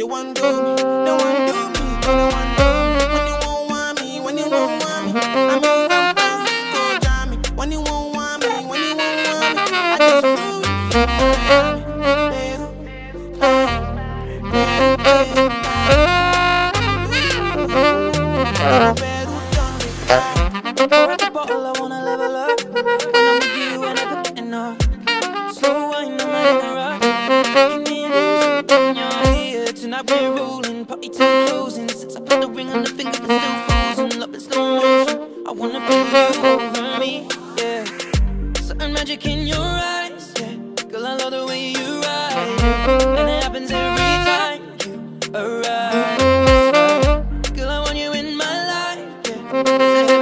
they want do me, they want do me, they want do me. When you won't want me, when you won't want me, I'm in San Francisco, Jammy. When you won't want me, when you won't want me, I just. Pour out the bottle, I wanna level up. losing. I've been rolling, party till closing. Since I put the ring on the finger, it's still frozen. Love in slow motion. I wanna feel you over me, yeah. Certain magic in your eyes, yeah. Girl, I love the way you ride. And it happens every time you arrive. Girl, I want you in my life, yeah.